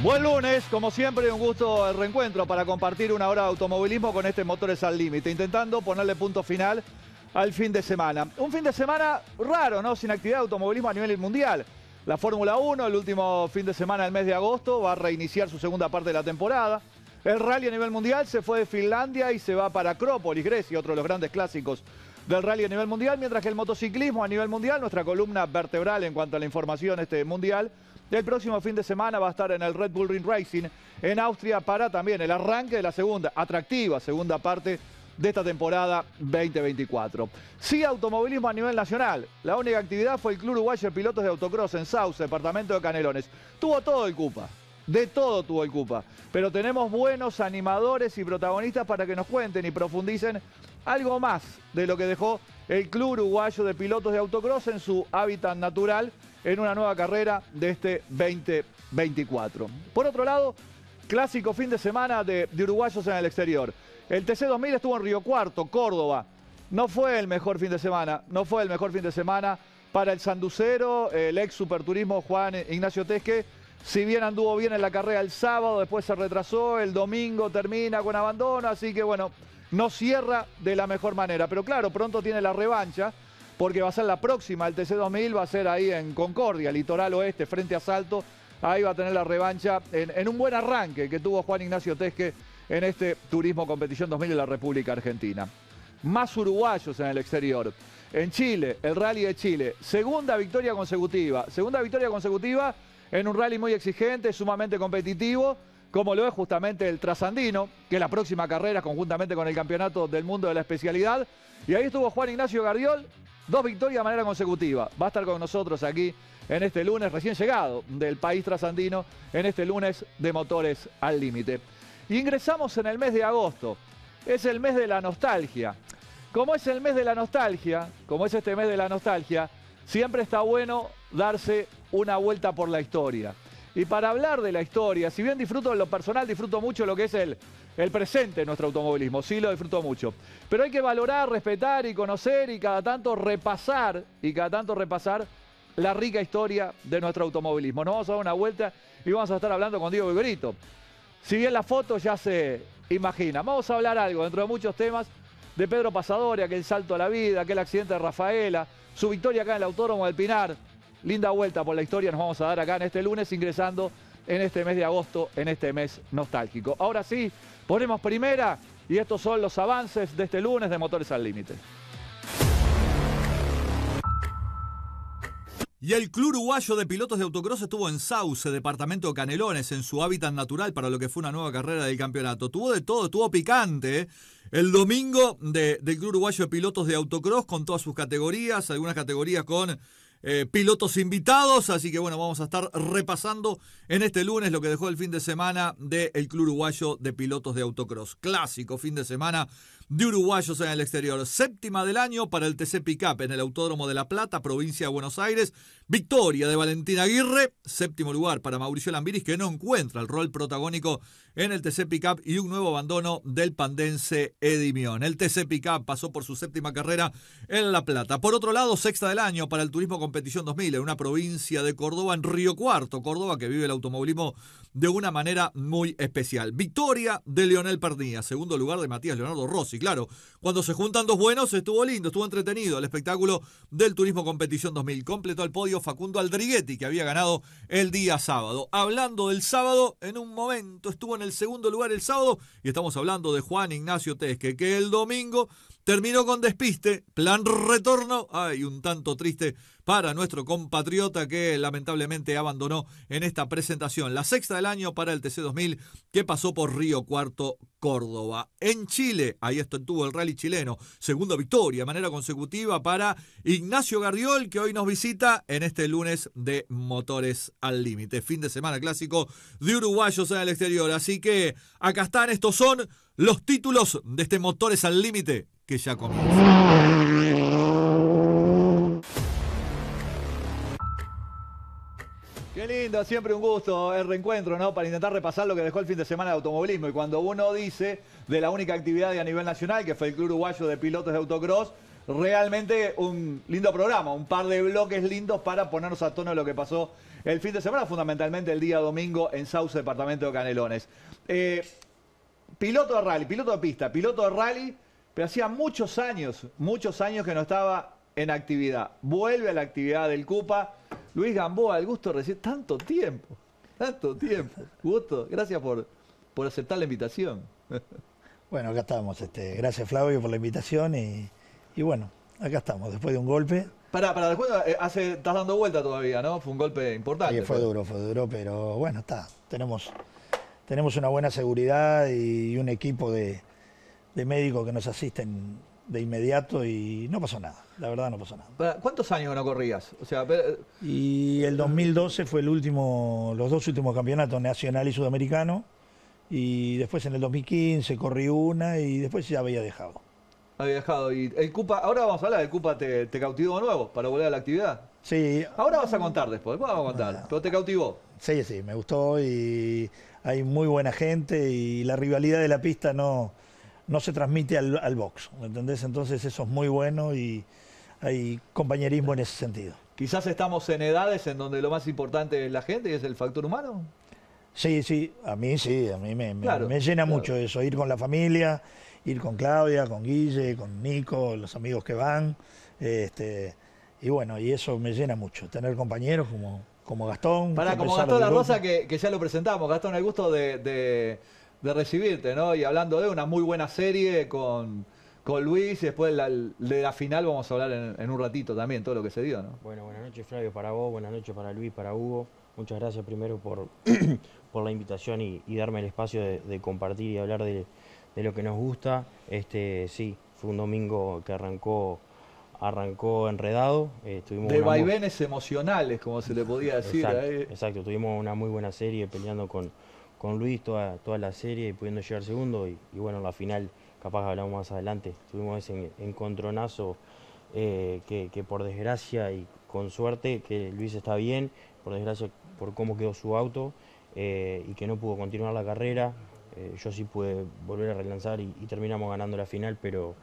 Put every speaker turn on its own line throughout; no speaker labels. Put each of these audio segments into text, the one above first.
Buen lunes, como siempre, un gusto el reencuentro para compartir una hora de automovilismo con este Motores al Límite, intentando ponerle punto final al fin de semana. Un fin de semana raro, ¿no? Sin actividad de automovilismo a nivel mundial. La Fórmula 1, el último fin de semana del mes de agosto, va a reiniciar su segunda parte de la temporada. El rally a nivel mundial se fue de Finlandia y se va para Acrópolis, Grecia, otro de los grandes clásicos del rally a nivel mundial, mientras que el motociclismo a nivel mundial, nuestra columna vertebral en cuanto a la información este mundial, el próximo fin de semana va a estar en el Red Bull Ring Racing en Austria para también el arranque de la segunda, atractiva segunda parte de esta temporada 2024. Sí, automovilismo a nivel nacional. La única actividad fue el Club Uruguayo de Pilotos de Autocross en Sauce, departamento de Canelones. Tuvo todo el Cupa. De todo tuvo el Cupa. Pero tenemos buenos animadores y protagonistas para que nos cuenten y profundicen algo más de lo que dejó el Club Uruguayo de Pilotos de Autocross en su hábitat natural en una nueva carrera de este 2024. Por otro lado, clásico fin de semana de, uruguayos en el exterior. El TC2000 estuvo en Río Cuarto, Córdoba. No fue el mejor fin de semana, no fue el mejor fin de semana para el sanducero, el ex superturismo Juan Ignacio Tesque. Si bien anduvo bien en la carrera el sábado, después se retrasó, el domingo termina con abandono, así que bueno, no cierra de la mejor manera. Pero claro, pronto tiene la revancha porque va a ser la próxima, el TC2000 va a ser ahí en Concordia, litoral oeste, frente a Salto. Ahí va a tener la revancha en, un buen arranque que tuvo Juan Ignacio Tesque en este Turismo Competición 2000 de la República Argentina. Más uruguayos en el exterior. En Chile, el Rally de Chile, segunda victoria consecutiva. Segunda victoria consecutiva en un rally muy exigente, sumamente competitivo, como lo es justamente el Trasandino, que es la próxima carrera conjuntamente con el Campeonato del Mundo de la Especialidad. Y ahí estuvo Juan Ignacio Gardiol Dos victorias de manera consecutiva. Va a estar con nosotros aquí en este lunes recién llegado del país trasandino, en este lunes de motores al límite. Ingresamos en el mes de agosto. Es el mes de la nostalgia. Como es el mes de la nostalgia, como es este mes de la nostalgia, siempre está bueno darse una vuelta por la historia. Y para hablar de la historia, si bien disfruto de lo personal, disfruto mucho lo que es el, el presente de nuestro automovilismo, sí lo disfruto mucho. Pero hay que valorar, respetar y conocer y cada tanto repasar, y cada tanto repasar la rica historia de nuestro automovilismo. Nos vamos a dar una vuelta y vamos a estar hablando con Diego Viverito. Si bien la foto ya se imagina, vamos a hablar algo dentro de muchos temas de Pedro Pasadori, aquel salto a la vida, aquel accidente de Rafaela, su victoria acá en el Autódromo del Pinar. Linda vuelta por la historia nos vamos a dar acá en este lunes ingresando en este mes de agosto, en este mes nostálgico. Ahora sí, ponemos primera y estos son los avances de este lunes de Motores al Límite.
Y el Club Uruguayo de Pilotos de Autocross estuvo en Sauce, departamento de Canelones, en su hábitat natural para lo que fue una nueva carrera del campeonato. Tuvo de todo, estuvo picante. ¿eh? El domingo del Club Uruguayo de Pilotos de Autocross con todas sus categorías, algunas categorías con eh, pilotos invitados, así que bueno, vamos a estar repasando en este lunes lo que dejó el fin de semana del Club Uruguayo de Pilotos de Autocross. Clásico fin de semana de uruguayos en el exterior. Séptima del año para el TC Pickup en el Autódromo de La Plata, provincia de Buenos Aires. Victoria de Valentín Aguirre. Séptimo lugar para Mauricio Lambiris, que no encuentra el rol protagónico en el TC Pickup y un nuevo abandono del pandense Edimión. El TC Pickup pasó por su séptima carrera en La Plata. Por otro lado, sexta del año para el Turismo Competición 2000 en una provincia de Córdoba, en Río Cuarto, Córdoba, que vive el automovilismo de una manera muy especial. Victoria de Leonel Pernía, segundo lugar de Matías Leonardo Rossi claro, cuando se juntan dos buenos estuvo lindo, estuvo entretenido el espectáculo del Turismo Competición 2000. Completó el podio Facundo Aldriguetti, que había ganado el día sábado. Hablando del sábado, en un momento estuvo en el segundo lugar el sábado y estamos hablando de Juan Ignacio Tesque, que el domingo terminó con despiste, plan retorno, ay, un tanto triste para nuestro compatriota que lamentablemente abandonó en esta presentación. La sexta del año para el TC2000 que pasó por Río Cuarto, Córdoba. En Chile, ahí estuvo el rally chileno. Segunda victoria manera consecutiva para Ignacio Gardiol que hoy nos visita en este lunes de Motores al Límite. Fin de semana clásico de uruguayos en el exterior. Así que acá están, estos son los títulos de este Motores al Límite que ya comienza.
Qué lindo, siempre un gusto el reencuentro, ¿no? Para intentar repasar lo que dejó el fin de semana de automovilismo. Y cuando uno dice de la única actividad a nivel nacional, que fue el Club Uruguayo de Pilotos de Autocross, realmente un lindo programa, un par de bloques lindos para ponernos a tono de lo que pasó el fin de semana, fundamentalmente el día domingo en Sauce, departamento de Canelones. Eh, piloto de rally, piloto de pista, piloto de rally, pero hacía muchos años, muchos años que no estaba en actividad. Vuelve a la actividad del CUPA. Luis Gamboa, el gusto recibir tanto tiempo, tanto tiempo. Gusto, gracias por, por aceptar la invitación.
Bueno, acá estamos. Este, gracias Flavio por la invitación y, y bueno, acá estamos, después de un golpe.
Para, para después, eh, hace, estás dando vuelta todavía, ¿no? Fue un golpe importante.
Sí, fue duro, fue duro, pero bueno, está. Tenemos, tenemos una buena seguridad y un equipo de, de médicos que nos asisten de inmediato y no pasó nada, la verdad no pasó nada.
¿Cuántos años no corrías? O sea,
y el 2012 fue el último, los dos últimos campeonatos nacional y sudamericano y después en el 2015 corrí una y después ya había dejado.
Había dejado. Y el Cupa, ahora vamos a hablar, ¿el Cupa te, te cautivó de nuevo para volver a la actividad?
Sí.
Ahora vas a contar después, después vamos a contar, pero te cautivó.
Sí, sí, me gustó y hay muy buena gente y la rivalidad de la pista no, no se transmite al, al box, ¿me entendés? Entonces eso es muy bueno y hay compañerismo en ese sentido.
Quizás estamos en edades en donde lo más importante es la gente y es el factor humano.
Sí, sí, a mí sí, a mí me, me, me llena mucho eso, ir con la familia, ir con Claudia, con Guille, con Nico, los amigos que van. Este, y bueno, y eso me llena mucho, tener compañeros como, como Gastón.
Para, como Gastón La Rosa, que, que, ya lo presentamos. Gastón, el gusto de, de, de, recibirte, ¿no? Y hablando de una muy buena serie con, con Luis, y después la, de la final vamos a hablar en, en, un ratito también, todo lo que se dio, ¿no?
Bueno, buenas noches Flavio para vos, buenas noches para Luis, para Hugo. Muchas gracias primero por, por la invitación y, y, darme el espacio de, de compartir y hablar de, de, lo que nos gusta. Este, sí, fue un domingo que arrancó, arrancó enredado.
Eh, de vaivenes emocionales, como se le podía decir.
Exacto, eh. exacto, tuvimos una muy buena serie peleando con, con Luis toda, toda la serie y pudiendo llegar segundo. Y, y bueno, la final, capaz hablamos más adelante, tuvimos ese encontronazo eh, que, que por desgracia y con suerte, que Luis está bien, por desgracia por cómo quedó su auto eh, y que no pudo continuar la carrera. Eh, yo sí pude volver a relanzar y, y, terminamos ganando la final, pero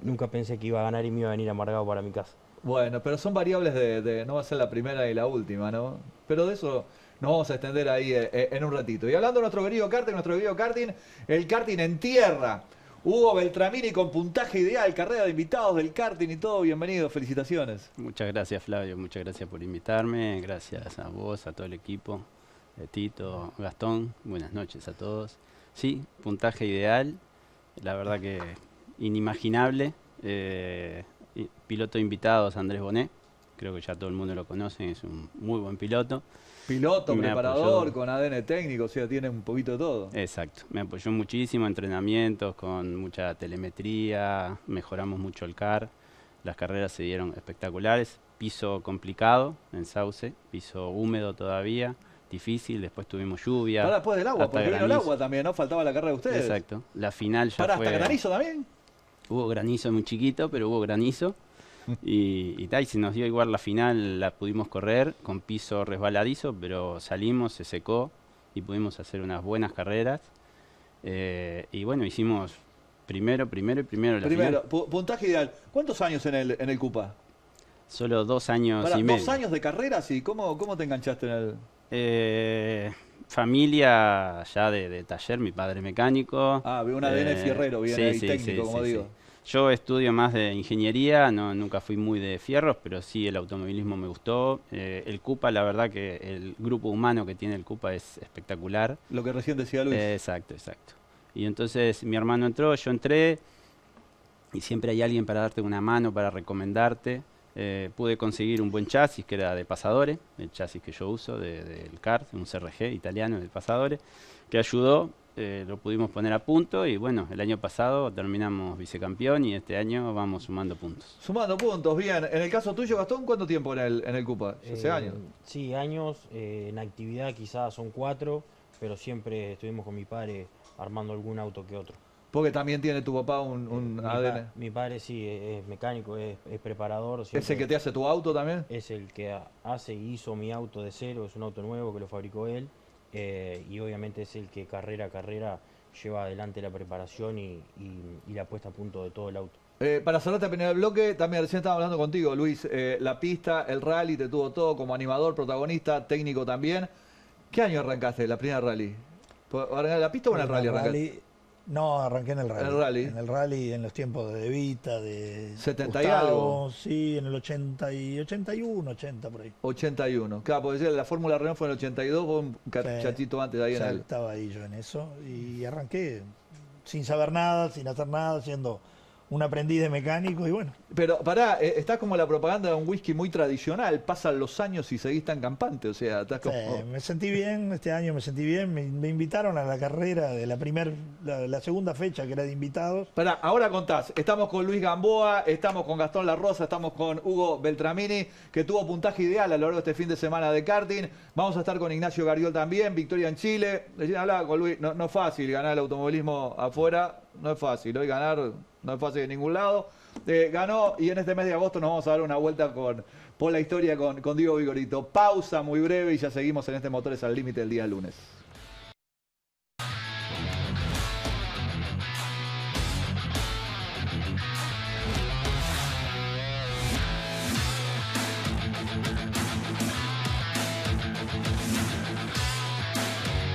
nunca pensé que iba a ganar y me iba a venir amargado para mi casa.
Bueno, pero son variables de, de no va a ser la primera y la última, ¿no? Pero de eso nos vamos a extender ahí eh, en un ratito. Y hablando de nuestro querido karting, nuestro querido karting, el karting en tierra. Hugo Beltramini con puntaje ideal, carrera de invitados del karting y todo. Bienvenido, felicitaciones.
Muchas gracias, Flavio. Muchas gracias por invitarme. Gracias a vos, a todo el equipo. Tito, Gastón. Buenas noches a todos. Sí, puntaje ideal. La verdad que inimaginable. Eh, piloto de invitados, Andrés Bonet. Creo que ya todo el mundo lo conoce. Es un muy buen piloto.
Piloto, me preparador, apoyó. con ADN técnico, o sea, tiene un poquito de todo.
Exacto, me apoyó muchísimo, entrenamientos con mucha telemetría, mejoramos mucho el CAR, las carreras se dieron espectaculares, piso complicado en Sauce, piso húmedo todavía, difícil, después tuvimos lluvia.
Para después del agua, porque vino el agua también, ¿no? Faltaba la carrera de ustedes.
Exacto, la final ya
Para,
fue...
¿hasta granizo también?
Hubo granizo muy chiquito, pero hubo granizo. Y, y, tal, y se nos dio igual la final, la pudimos correr con piso resbaladizo, pero salimos, se secó y pudimos hacer unas buenas carreras. Eh, y bueno, hicimos primero, primero y primero la
Primero,
final.
puntaje ideal. ¿Cuántos años en el, en el CUPA?
Solo dos años
Para,
y medio.
¿Dos años de carreras? ¿Y cómo, cómo te enganchaste en el...?
Eh, familia ya de, de, taller, mi padre mecánico.
Ah, un ADN eh, fierrero, bien
sí,
ahí,
sí,
técnico,
sí,
como digo.
Yo estudio más de ingeniería, no, nunca fui muy de fierros, pero sí el automovilismo me gustó. Eh, el CUPA, la verdad que el grupo humano que tiene el CUPA es espectacular.
Lo que recién decía Luis.
Eh, exacto, exacto. Y entonces mi hermano entró, yo entré, y siempre hay alguien para darte una mano, para recomendarte. Eh, pude conseguir un buen chasis que era de pasadores, el chasis que yo uso del de, de CART, un CRG italiano de pasadores, que ayudó eh, lo pudimos poner a punto y bueno, el año pasado terminamos vicecampeón y este año vamos sumando puntos.
Sumando puntos, bien. En el caso tuyo, Gastón, ¿cuánto tiempo en el, en el CUPA? ¿Hace
eh,
años?
Sí, años. Eh, en actividad quizás son cuatro, pero siempre estuvimos con mi padre armando algún auto que otro.
Porque también tiene tu papá un, un
mi
ADN.
Pa, mi padre sí, es mecánico, es, es preparador.
¿Es el que te hace tu auto también?
Es el que hace y hizo mi auto de cero, es un auto nuevo que lo fabricó él. Eh, y obviamente es el que carrera a carrera lleva adelante la preparación y, y, y, la puesta a punto de todo el auto.
Eh, para cerrar este el bloque, también recién estaba hablando contigo, Luis. Eh, la pista, el rally, te tuvo todo como animador, protagonista, técnico también. ¿Qué año arrancaste la primera rally? ¿La pista o en el rally,
rally No, arranqué en el rally. En el rally, en los tiempos de Vita, de.
¿70 y algo?
Sí, en el 80 y 81, 80 por ahí.
81. Claro, porque la Fórmula Renault fue en el 82, fue un cachatito antes de ahí en el.
Estaba ahí yo en eso y arranqué sin saber nada, sin hacer nada, haciendo un aprendiz de mecánico y bueno.
Pero pará, eh, estás como la propaganda de un whisky muy tradicional, pasan los años y seguís tan campante, o sea, estás como...
me sentí bien, este año me sentí bien, me, invitaron a la carrera de la primer, la, segunda fecha que era de invitados.
Pará, ahora contás, estamos con Luis Gamboa, estamos con Gastón La Rosa, estamos con Hugo Beltramini, que tuvo puntaje ideal a lo largo de este fin de semana de karting, vamos a estar con Ignacio Gariol también, victoria en Chile, recién hablaba con Luis, no, no es fácil ganar el automovilismo afuera, no es fácil, hoy ganar no es fácil de ningún lado. Ganó y en este mes de agosto nos vamos a dar una vuelta con, por la historia con, con Diego Vigorito. Pausa muy breve y ya seguimos en este Motores al Límite el día lunes.